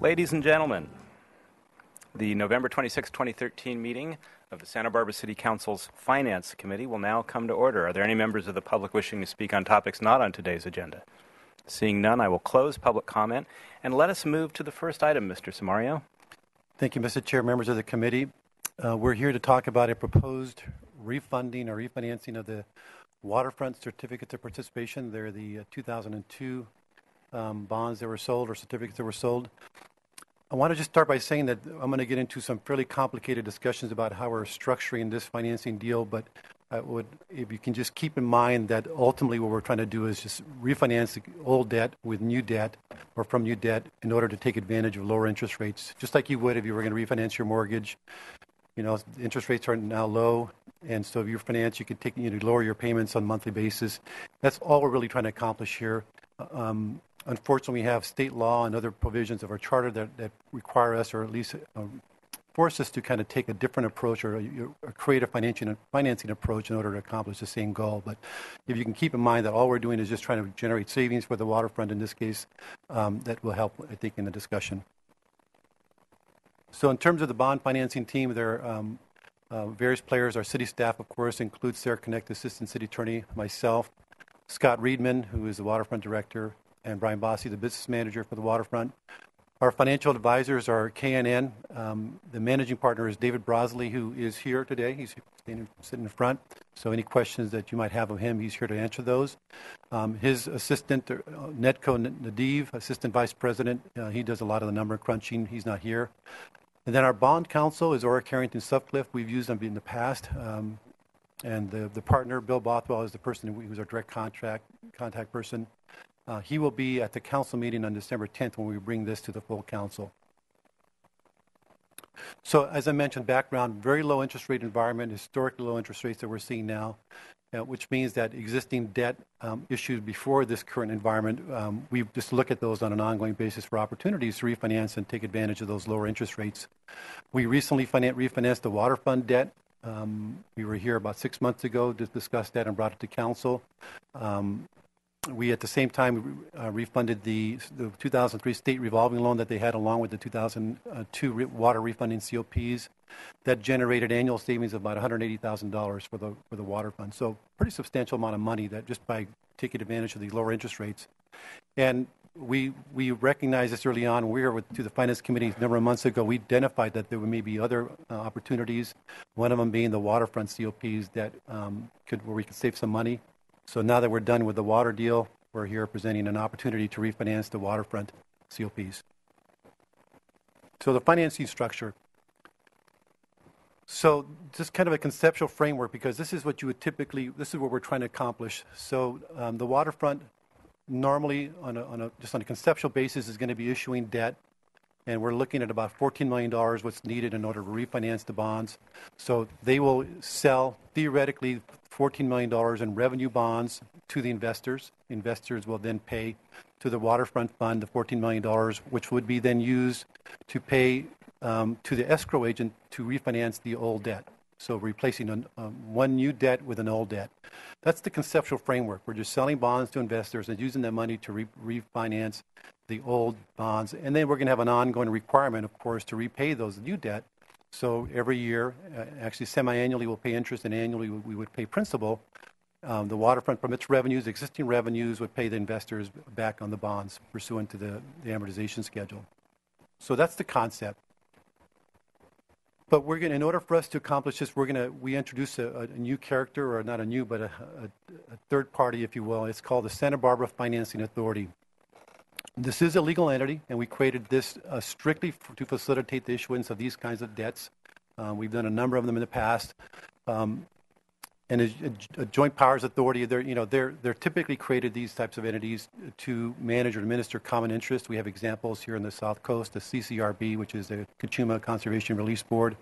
Ladies and gentlemen, the November 26, 2013 meeting of the Santa Barbara City Council's Finance Committee will now come to order. Are there any members of the public wishing to speak on topics not on today's agenda? Seeing none, I will close public comment and let us move to the first item, Mr. Samario. Thank you, Mr. Chair, members of the committee. Uh, we're here to talk about a proposed refunding or refinancing of the waterfront certificates of participation. They're the uh, 2002 um, bonds that were sold or certificates that were sold. I want to just start by saying that I'm going to get into some fairly complicated discussions about how we're structuring this financing deal, but I would, if you can just keep in mind that ultimately what we're trying to do is just refinance the old debt with new debt or from new debt in order to take advantage of lower interest rates, just like you would if you were going to refinance your mortgage. You know, interest rates are now low, and so if you finance, you can take you know lower your payments on a monthly basis. That's all we're really trying to accomplish here. Um, unfortunately, we have state law and other provisions of our charter that, that require us, or at least uh, force us to kind of take a different approach or, or create a financing, financing approach in order to accomplish the same goal. But if you can keep in mind that all we're doing is just trying to generate savings for the waterfront in this case, um, that will help, I think, in the discussion. So, in terms of the bond financing team, there are um, uh, various players. Our city staff, of course, includes Sarah Knecht, Assistant City Attorney, myself, Scott Riedman, who is the waterfront director, and Brian Bosse, the business manager for the waterfront. Our financial advisors are KNN. Um, the managing partner is David Brodsly, who is here today. He's sitting in front. So any questions that you might have of him, he's here to answer those. Um, his assistant, uh, Netco Nadiv, assistant vice president, uh, he does a lot of the number crunching. He's not here. And then our bond counsel is Orrick Herrington Sutcliffe. We've used them in the past. Um, and the, the partner, Bill Bothwell, is the person who's our direct contract contact person. Uh, he will be at the council meeting on December 10th when we bring this to the full council. So, as I mentioned, background very low interest rate environment, historically low interest rates that we're seeing now, uh, which means that existing debt um, issued before this current environment, um, we just look at those on an ongoing basis for opportunities to refinance and take advantage of those lower interest rates. We recently refinanced the water fund debt. Um, we were here about six months ago to discuss that and brought it to council. We at the same time uh, refunded the, the 2003 state revolving loan that they had along with the 2002 re- water refunding COPs that generated annual savings of about $180,000 for the for the water fund. So pretty substantial amount of money that just by taking advantage of the lower interest rates. And we we recognized this early on. We were with, to the finance committee a number of months ago. We identified that there may be other uh, opportunities. One of them being the waterfront COPs that um, could where we could save some money so now that we're done with the water deal, we're here presenting an opportunity to refinance the waterfront COPs. So the financing structure. So just kind of a conceptual framework because this is what you would typically, this is what we're trying to accomplish. So um, the waterfront normally on a, on a, just on a conceptual basis is going to be issuing debt and we're looking at about $14 million what's needed in order to refinance the bonds. So they will sell theoretically $14 million in revenue bonds to the investors. Investors will then pay to the waterfront fund the $14 million, which would be then used to pay um, to the escrow agent to refinance the old debt. So replacing an, um, one new debt with an old debt. That's the conceptual framework. We're just selling bonds to investors and using that money to re- refinance the old bonds. And then we're going to have an ongoing requirement, of course, to repay those new debt. So every year, uh, actually semi-annually, we'll pay interest, and annually we would pay principal. Um, the waterfront from its revenues, existing revenues, would pay the investors back on the bonds pursuant to the, the amortization schedule. So that's the concept. But we're going in order for us to accomplish this, we're going to we introduce a, a, new character, or not a new, but a, a, a third party, if you will. It's called the Santa Barbara Financing Authority. This is a legal entity, and we created this uh, strictly to facilitate the issuance of these kinds of debts. Uh, we've done a number of them in the past. Um, and a, a, joint powers authority, they're, you know, they're, they're typically created these types of entities to manage or administer common interest. We have examples here in the South Coast, the CCRB, which is the Cachuma Conservation Release Board.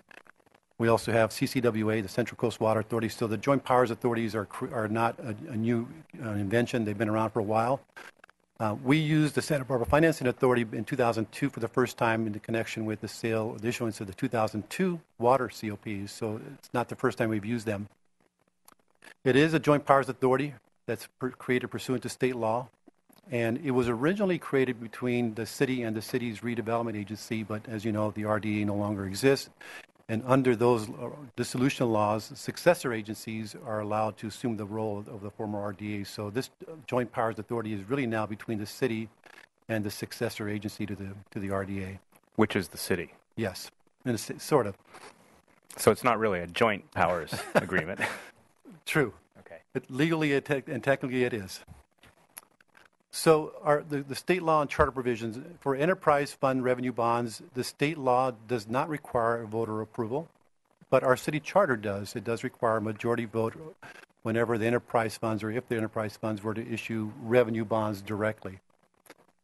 We also have CCWA, the Central Coast Water Authority. So the joint powers authorities are, are not a, a new uh, invention. They've been around for a while. Uh, we used the Santa Barbara Financing Authority in 2002 for the first time in the connection with the sale, the issuance of the 2002 water COPs. So it's not the first time we've used them. It is a joint powers authority that's created pursuant to state law. And it was originally created between the city and the city's redevelopment agency, but as you know, the RDA no longer exists. And under those uh, dissolution laws, successor agencies are allowed to assume the role of the former RDA. So this joint powers authority is really now between the city and the successor agency to the to the RDA. Which is the city. Yes, and it's, sort of. So it's not really a joint powers agreement. True. Okay. But legally and technically it is. So, our, the, the state law and charter provisions for enterprise fund revenue bonds, the state law does not require a voter approval, but our city charter does. It does require a majority vote whenever the enterprise funds or if the enterprise funds were to issue revenue bonds directly.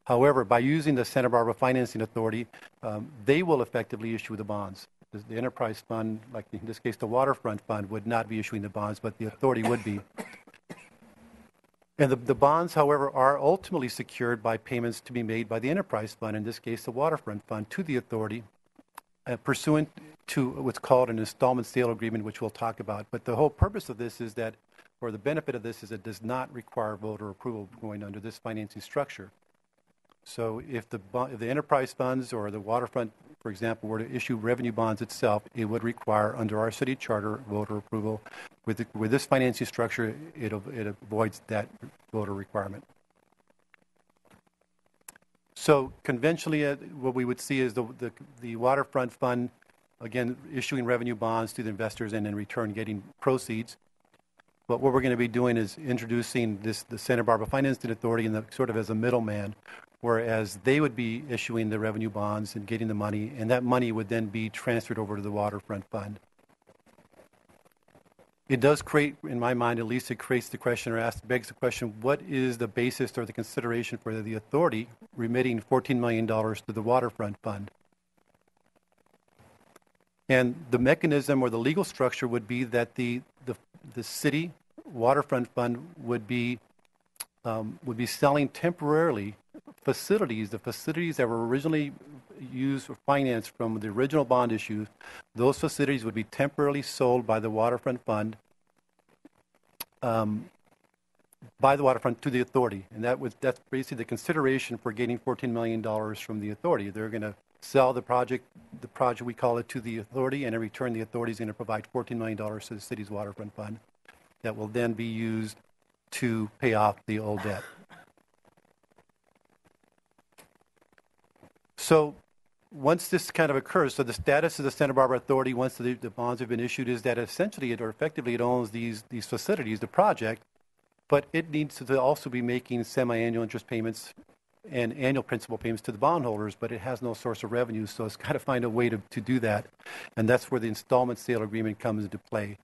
However, by using the Santa Barbara Financing Authority, um, they will effectively issue the bonds. The, the enterprise fund, like in this case the waterfront fund, would not be issuing the bonds, but the authority would be. And the, the bonds, however, are ultimately secured by payments to be made by the enterprise fund, in this case the waterfront fund, to the authority, uh, pursuant to what's called an installment sale agreement, which we'll talk about. But the whole purpose of this is that, or the benefit of this is it does not require voter approval going under this financing structure. So if the, if the enterprise funds or the waterfront, for example, were to issue revenue bonds itself, it would require, under our city charter, voter approval. With, the, with this financing structure, it, it avoids that voter requirement. So conventionally, uh, what we would see is the, the, the waterfront fund, again, issuing revenue bonds to the investors and in return getting proceeds. But what we're going to be doing is introducing this the Santa Barbara Financing Authority and the, sort of as a middleman, whereas they would be issuing the revenue bonds and getting the money, and that money would then be transferred over to the waterfront fund. It does create, in my mind at least, it creates the question or asks, begs the question what is the basis or the consideration for the authority remitting $14 million to the waterfront fund? And the mechanism or the legal structure would be that the, the, the city waterfront fund would be, um, would be selling temporarily facilities, the facilities that were originally used or financed from the original bond issue, those facilities would be temporarily sold by the waterfront fund um, by the waterfront to the authority, and that was that's basically the consideration for getting 14 million dollars from the authority. They're going to sell the project, the project we call it, to the authority, and in return, the authority is going to provide 14 million dollars to the city's waterfront fund, that will then be used to pay off the old debt. So once this kind of occurs, so the status of the Santa Barbara Authority, once the, the, bonds have been issued, is that essentially it, or effectively it owns these, these facilities, the project, but it needs to also be making semi-annual interest payments and annual principal payments to the bondholders, but it has no source of revenue, so it's got to find a way to, to do that. And that's where the installment sale agreement comes into play.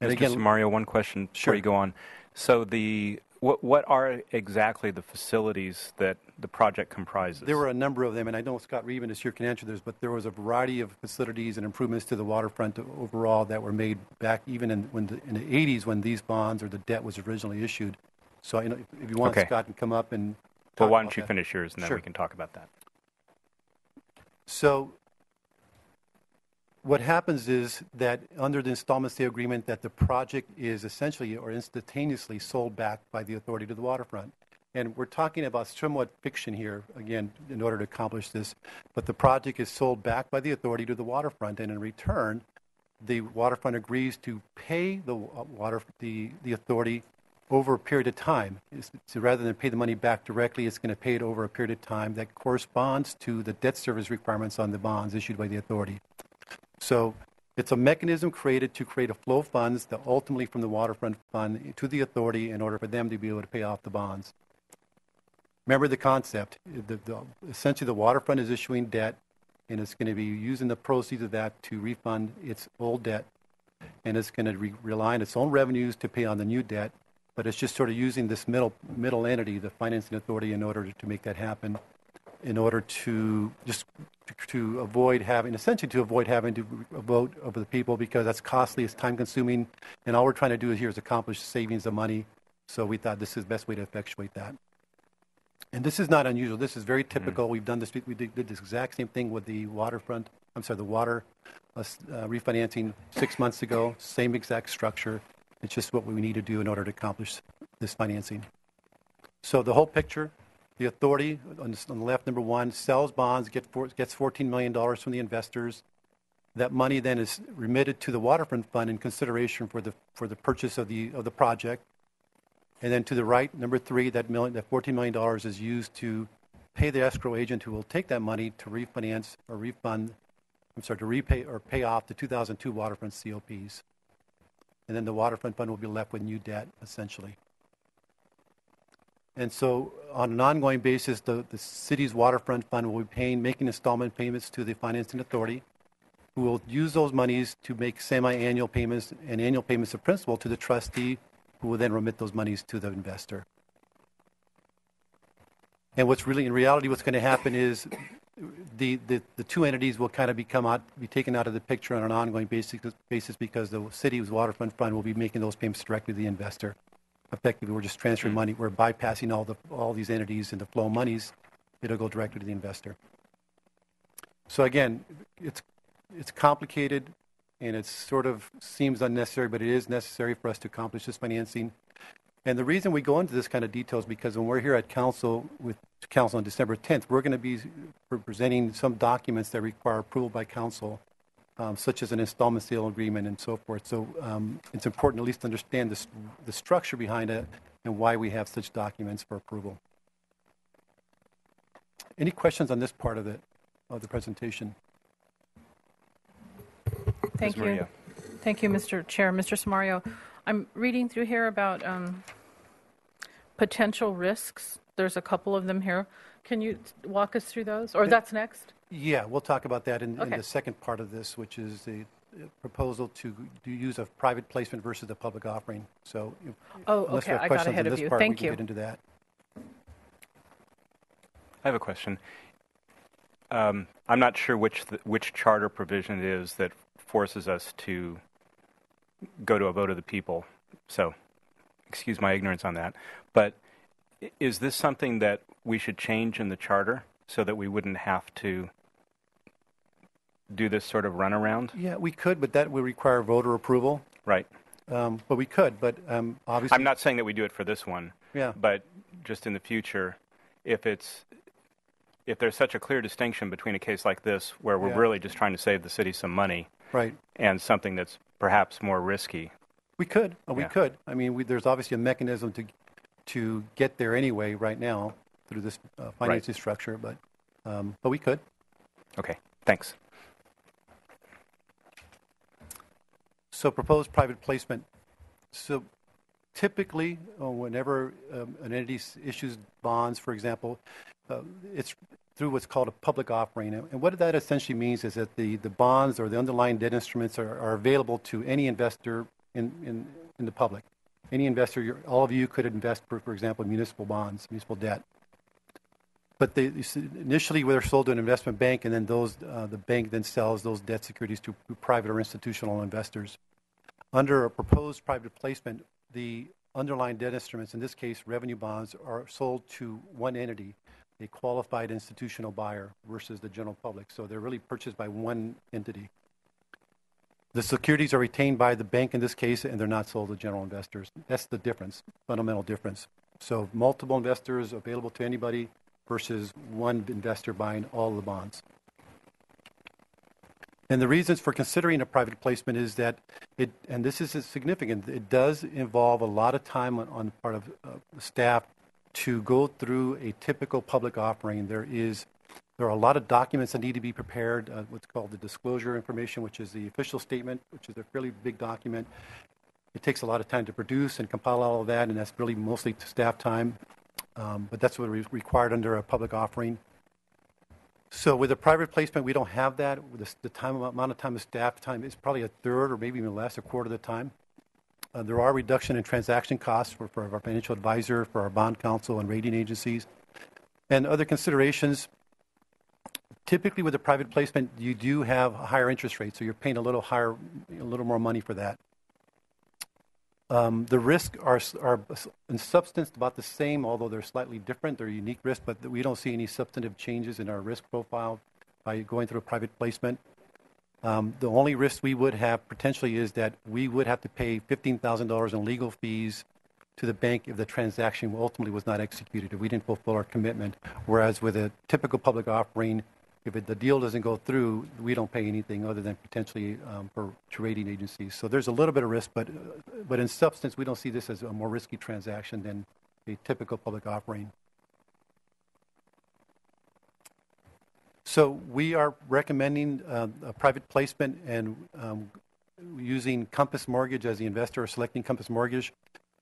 And Mr. again, Samario, one question sure. before you go on. So the what, what are exactly the facilities that the project comprises? There were a number of them, and I know Scott Riedman is here can answer this, but there was a variety of facilities and improvements to the waterfront overall that were made back even in, when the, in the 80s when these bonds or the debt was originally issued. So you know, if you want, okay. Scott can come up and. Well, why don't you that. finish yours and then sure. we can talk about that. So what happens is that under the installment stay agreement that the project is essentially or instantaneously sold back by the authority to the waterfront. And we're talking about somewhat fiction here again in order to accomplish this but the project is sold back by the authority to the waterfront and in return the waterfront agrees to pay the water the, the authority over a period of time. So rather than pay the money back directly it's going to pay it over a period of time that corresponds to the debt service requirements on the bonds issued by the authority so it's a mechanism created to create a flow of funds that ultimately from the waterfront fund to the authority in order for them to be able to pay off the bonds. Remember the concept. The, the, essentially, the waterfront is issuing debt, and it's going to be using the proceeds of that to refund its old debt, and it's going to re- rely on its own revenues to pay on the new debt. But it's just sort of using this middle middle entity, the financing authority, in order to make that happen in order to just to avoid having, essentially to avoid having to vote over the people because that's costly, it's time consuming, and all we're trying to do here is accomplish savings of money. So we thought this is the best way to effectuate that. And this is not unusual. This is very typical. Mm-hmm. We've done this. We did, did, this exact same thing with the waterfront. I'm sorry, the water uh, uh, refinancing six months ago. Same exact structure. It's just what we need to do in order to accomplish this financing. So the whole picture, the authority on the, left, number one, sells bonds, gets $14 million from the investors. That money then is remitted to the waterfront fund in consideration for the for the purchase of the of the project. And then to the right, number three, that million, that $14 million is used to pay the escrow agent who will take that money to refinance or refund, I'm sorry, to repay or pay off the 2002 waterfront COPs. And then the waterfront fund will be left with new debt, essentially. And so, on an ongoing basis, the, the city's waterfront fund will be paying, making installment payments to the financing authority, who will use those monies to make semi-annual payments and annual payments of principal to the trustee, who will then remit those monies to the investor. And what's really, in reality, what's going to happen is the, the, the two entities will kind of become out, be taken out of the picture on an ongoing basis, basis because the city's waterfront fund will be making those payments directly to the investor. Effectively, we're just transferring mm-hmm. money. We're bypassing all the all these entities and the flow of monies. It'll go directly to the investor. So again, it's it's complicated, and it sort of seems unnecessary, but it is necessary for us to accomplish this financing. And the reason we go into this kind of detail is because when we're here at council with council on December 10th, we're going to be presenting some documents that require approval by council, um, such as an installment sale agreement and so forth. So um, it's important to at least to understand this, the structure behind it and why we have such documents for approval. Any questions on this part of it of the presentation? Thank Ms. you. Maria. Thank you, Mr. Chair. Mr. Samario, I'm reading through here about um, potential risks. There's a couple of them here. Can you walk us through those? Or that's next? Yeah, we'll talk about that in, in Okay. the second part of this, which is the uh, proposal to do use of private placement versus the public offering. So, if- Oh, unless okay. you have I got questions on ahead of this you. part, we Thank can you. get into that. I have a question. Um, I'm not sure which the, which charter provision it is that forces us to go to a vote of the people. So, excuse my ignorance on that. But i- is this something that we should change in the charter so that we wouldn't have to do this sort of runaround? Yeah, we could, but that would require voter approval. Right. Um, but we could, but um, obviously, I'm not saying that we do it for this one. Yeah. But just in the future, if it's if there's such a clear distinction between a case like this, where we're Yeah. really just trying to save the city some money, right. and something that's perhaps more risky, We could. Uh, we could. I mean, we, there's obviously a mechanism to to get there anyway right now through this uh, financing structure, but um, but we could. okay, thanks. So proposed private placement. So typically, uh, whenever um, an entity issues bonds, for example, uh, it's through what's called a public offering. And what that essentially means is that the, the bonds or the underlying debt instruments are, are available to any investor in, in, in the public. Any investor, all of you could invest, for, for example, municipal bonds, municipal debt. But they initially they're sold to an investment bank, and then those uh, the bank then sells those debt securities to private or institutional investors. Under a proposed private placement, the underlying debt instruments, in this case revenue bonds, are sold to one entity, a qualified institutional buyer, versus the general public. So they're really purchased by one entity. The securities are retained by the bank in this case, and they're not sold to general investors. That's the difference, fundamental difference. So multiple investors available to anybody versus one investor buying all the bonds. And the reasons for considering a private placement is that it, and this is significant, it does involve a lot of time on, on the part of uh, staff to go through a typical public offering. There is, there are a lot of documents that need to be prepared, uh, what's called the disclosure information, which is the official statement, which is a fairly big document. It takes a lot of time to produce and compile all of that, and that's really mostly staff time. Um, but that's what is required under a public offering. So with a private placement, we don't have that. The, time amount of time of staff time is probably a third or maybe even less, a quarter of the time. Uh, there are reduction in transaction costs for, for our financial advisor, for our bond counsel and rating agencies, and other considerations. Typically, with a private placement, you do have higher interest rate, so you're paying a little higher, a little more money for that. Um, the risks are, are in substance about the same, although they're slightly different. They're unique risks, but we don't see any substantive changes in our risk profile by going through a private placement. Um, the only risk we would have potentially is that we would have to pay $15,000 in legal fees to the bank if the transaction ultimately was not executed, if we didn't fulfill our commitment. Whereas with a typical public offering, if it, the deal doesn't go through, we don't pay anything other than potentially um, for to rating agencies. So there's a little bit of risk, but uh, but in substance, we don't see this as a more risky transaction than a typical public offering. So we are recommending uh, a private placement and um, using Compass Mortgage as the investor, or selecting Compass Mortgage.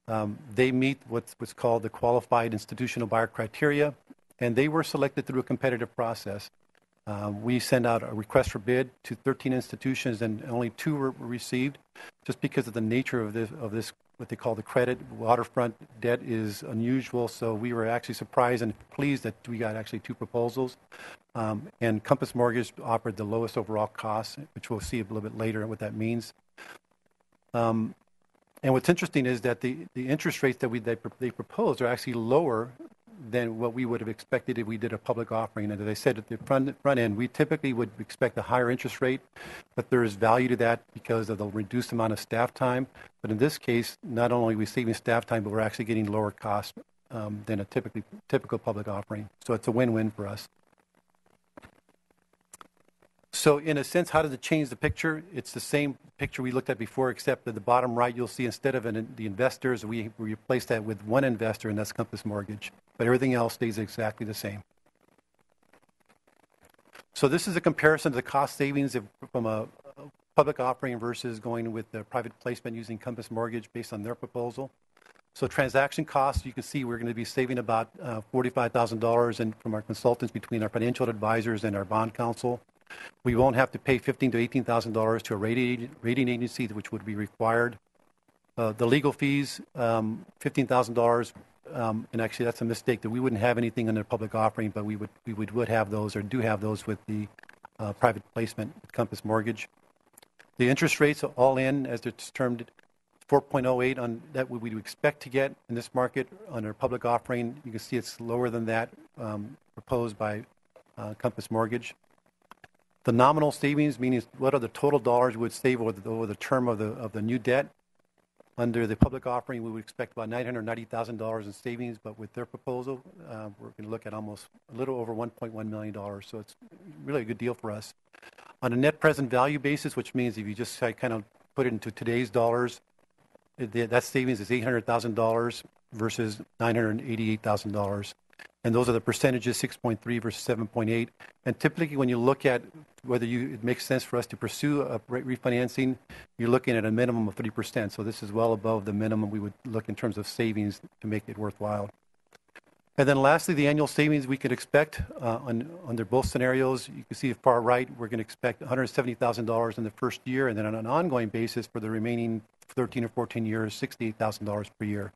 Um, they meet what's, what's called the qualified institutional buyer criteria, and they were selected through a competitive process. Um, we sent out a request for bid to 13 institutions, and only two were received, just because of the nature of this, of this what they call the credit waterfront debt is unusual. So we were actually surprised and pleased that we got actually two proposals. Um, and Compass Mortgage offered the lowest overall cost, which we'll see a little bit later what that means. Um, and what's interesting is that the, the interest rates that we they, they proposed are actually lower than what we would have expected if we did a public offering. And as I said at the front, front end, we typically would expect a higher interest rate, but there is value to that because of the reduced amount of staff time. But in this case, not only are we saving staff time, but we're actually getting lower cost um, than a typically typical public offering. So it's a win-win for us. So in a sense, how does it change the picture? It's the same picture we looked at before, except at the bottom right, you'll see instead of an, the investors, we, replace that with one investor, and that's Compass Mortgage. But everything else stays exactly the same. So this is a comparison to the cost savings of, from a, a public offering versus going with the private placement using Compass Mortgage based on their proposal. So transaction costs, you can see we're going to be saving about uh, $45,000 from our consultants between our financial advisors and our bond counsel. We won't have to pay fifteen to eighteen thousand dollars to a rating, agency, which would be required. Uh, the legal fees, um, fifteen thousand dollars, um, and actually that's a mistake that we wouldn't have anything in the public offering, but we would we would, would have those or do have those with the uh, private placement with Compass Mortgage. The interest rates all in, as it's termed, 4.08 on that we would expect to get in this market on our public offering. You can see it's lower than that um, proposed by uh, Compass Mortgage. The nominal savings, meaning what are the total dollars we would save over the, over the term of the, of the new debt. Under the public offering, we would expect about $990,000 in savings, but with their proposal, uh, we're going to look at almost a little over $1.1 million. So it's really a good deal for us. On a net present value basis, which means if you just kind of put it into today's dollars, that savings is $800,000 versus $988,000 and those are the percentages 6.3 versus 7.8 and typically when you look at whether you, it makes sense for us to pursue a refinancing you're looking at a minimum of 3% so this is well above the minimum we would look in terms of savings to make it worthwhile. And then lastly the annual savings we could expect uh, on, under both scenarios. You can see far right we're going to expect $170000 in the first year and then on an ongoing basis for the remaining 13 or 14 years $68000 per year.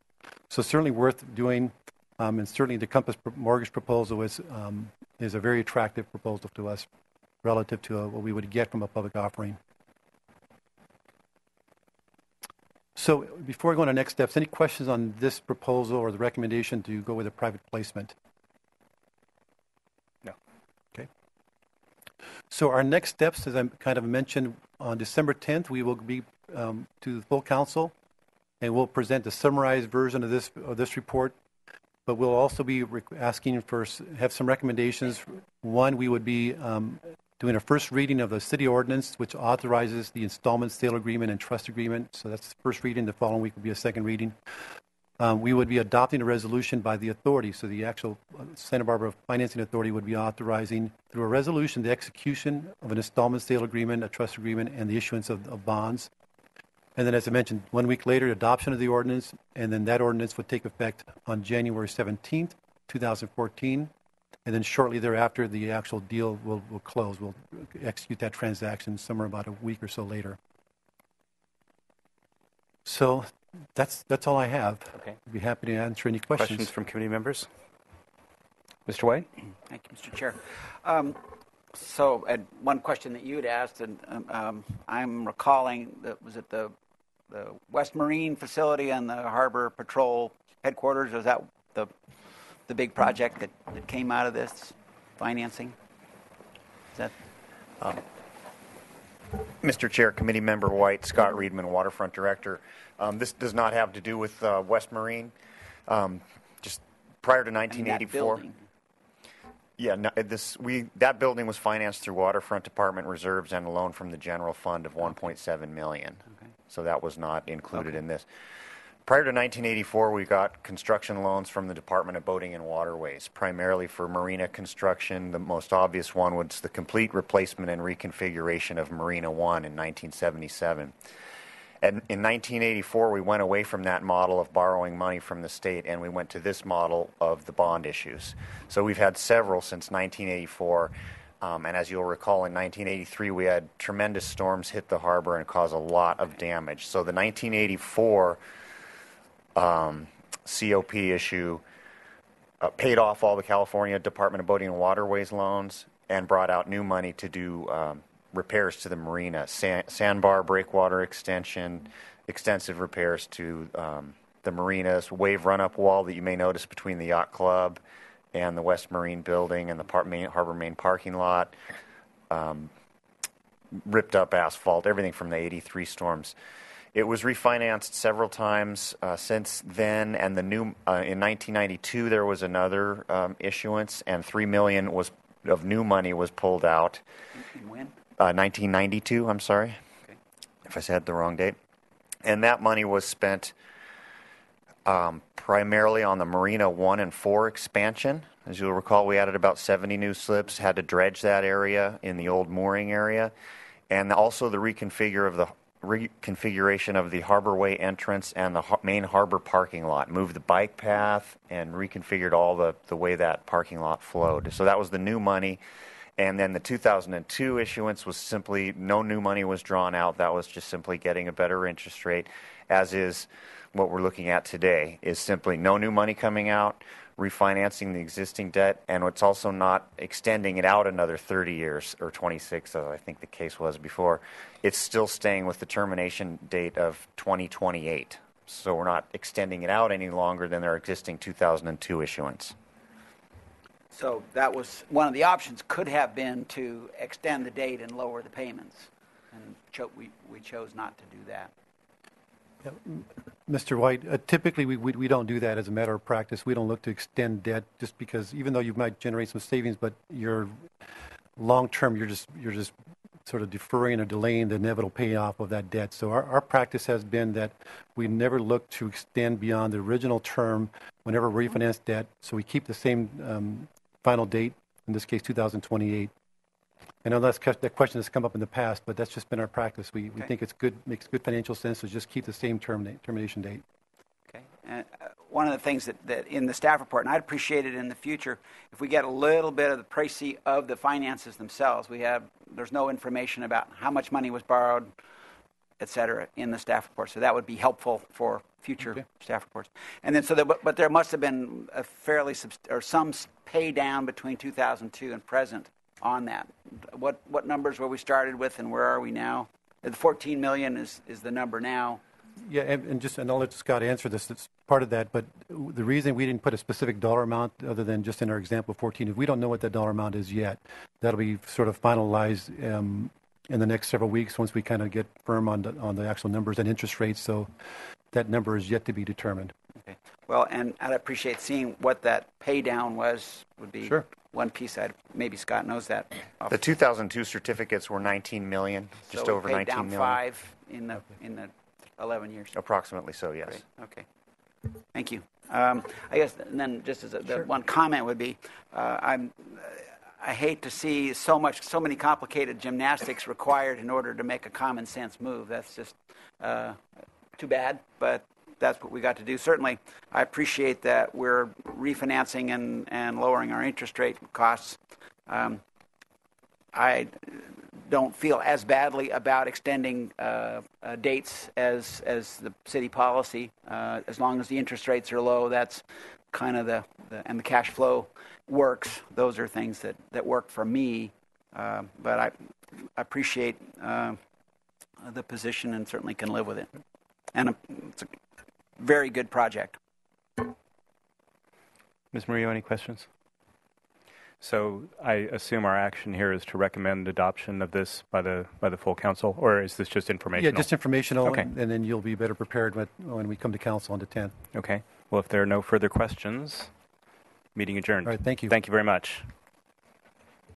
So certainly worth doing um, and certainly the Compass mortgage proposal is, um, is a very attractive proposal to us relative to uh, what we would get from a public offering. So before we go on to next steps, any questions on this proposal or the recommendation to go with a private placement? No. Okay. So our next steps, as I kind of mentioned, on December 10th, we will be um, to the full council, and we'll present a summarized version of this of this report but we'll also be asking for have some recommendations. One, we would be um, doing a first reading of the city ordinance, which authorizes the installment sale agreement and trust agreement. So that's the first reading. The following week will be a second reading. Um, we would be adopting a resolution by the authority. So the actual uh, Santa Barbara Financing Authority would be authorizing through a resolution the execution of an installment sale agreement, a trust agreement, and the issuance of, of bonds. And then, as I mentioned, one week later, adoption of the ordinance, and then that ordinance would take effect on January 17th, 2014. And then shortly thereafter, the actual deal will, will close. We'll execute that transaction somewhere about a week or so later. So that's, that's all I have. Okay. I'd be happy to answer any questions. Questions from committee members? Mr. White? Thank you, Mr. Chair. Um, so, Ed, one question that you had asked, and um, um, I'm recalling that was it the the West Marine facility and the Harbor Patrol headquarters? Was that the the big project that, that came out of this financing? Is that? Um, Mr. Chair, Committee Member White, Scott Riedman, Waterfront Director. Um, this does not have to do with uh, West Marine. Um, just prior to I mean, that 1984. building. Yeah, no, this we that building was financed through Waterfront Department reserves and a loan from the general fund of 1.7 million. So that was not included Okay. in this. Prior to 1984, we got construction loans from the Department of Boating and Waterways, primarily for marina construction. The most obvious one was the complete replacement and reconfiguration of Marina 1 in 1977. And in 1984, we went away from that model of borrowing money from the state and we went to this model of the bond issues. So we've had several since 1984. Um, and as you'll recall, in 1983, we had tremendous storms hit the harbor and cause a lot of damage. So the 1984 um, COP issue uh, paid off all the California Department of Boating and Waterways loans and brought out new money to do um, repairs to the marina, sand, sandbar breakwater extension, extensive repairs to um, the marinas, wave run-up wall that you may notice between the yacht club and the West Marine building and the par- main, harbor main parking lot, um, ripped up asphalt, everything from the 83 storms. It was refinanced several times uh, since then, and the new uh, in 1992 there was another um, issuance, and three million was of new money was pulled out. When? Uh, 1992, I'm sorry, Okay. if I said the wrong date, and that money was spent um, primarily on the Marina 1 and 4 expansion. As you'll recall, we added about 70 new slips, had to dredge that area in the old mooring area, and also the reconfigure of the reconfiguration of the Harborway entrance and the main harbor parking lot. Moved the bike path and reconfigured all the, the way that parking lot flowed. So that was the new money. And then the 2002 issuance was simply no new money was drawn out. That was just simply getting a better interest rate, as is what we're looking at today, is simply no new money coming out, refinancing the existing debt, and it's also not extending it out another 30 years or 26, as I think the case was before. It's still staying with the termination date of 2028. So we're not extending it out any longer than our existing 2002 issuance. So that was, one of the options could have been to extend the date and lower the payments. And cho- we, we chose not to do that. Mr. White, uh, typically, we, we we don't do that as a matter of practice. We don't look to extend debt just because, even though you might generate some savings, but you're, long-term, you're just, you're just sort of deferring or delaying the inevitable payoff of that debt. So our, our practice has been that we never look to extend beyond the original term whenever we refinance debt, so we keep the same um, final date, in this case, 2028. I know that's, that question has come up in the past, but that's just been our practice. We, we think it's good, makes good financial sense to just keep the same term, termination date. Okay. And uh, one of the things that, that in the staff report, and I'd appreciate it in the future, if we get a little bit of the précis of the finances themselves, we have, there's no information about how much money was borrowed, et cetera, in the staff report. So that would be helpful for future Okay. staff reports. And then, so there, but, but there must have been a fairly, subst- or some pay down between 2002 and present on that. What, what numbers were we started with and where are we now? The 14 million is, is the number now. Yeah, and, and just, and I'll let Scott answer this, it's part of that, but the reason we didn't put a specific dollar amount, other than just in our example 14, is we don't know what that dollar amount is yet. That'll be sort of finalized um, in the next several weeks, once we kind of get firm on the, on the actual numbers and interest rates, so that number is yet to be determined. Okay. Well, and I'd appreciate seeing what that pay down was, would be Sure. One piece I'd, maybe Scott knows that. The 2002 certificates were 19 million, just so we over paid 19 down million. five in the, in the 11 years. Approximately so, yes. Great, okay. Thank you. Um, I guess, and then just as a, the Sure. one comment would be, uh, I'm, I hate to see so much, so many complicated gymnastics required in order to make a common sense move. That's just uh, too bad, but that's what we got to do. Certainly, I appreciate that we're refinancing and, and lowering our interest rate costs. Um, I don't feel as badly about extending uh, uh, dates as as the city policy. Uh, as long as the interest rates are low, that's kind of the, the and the cash flow works. Those are things that that work for me. Uh, but I, appreciate uh, the position and certainly can live with it. And it's a very good project. Ms. Murillo, any questions? So I assume our action here is to recommend adoption of this by the by the full council, or is this just informational? Yeah, just informational, Okay. and and then you'll be better prepared when when we come to council on the 10th. Okay. Well, if there are no further questions, meeting adjourned. All right, thank you. Thank you very much.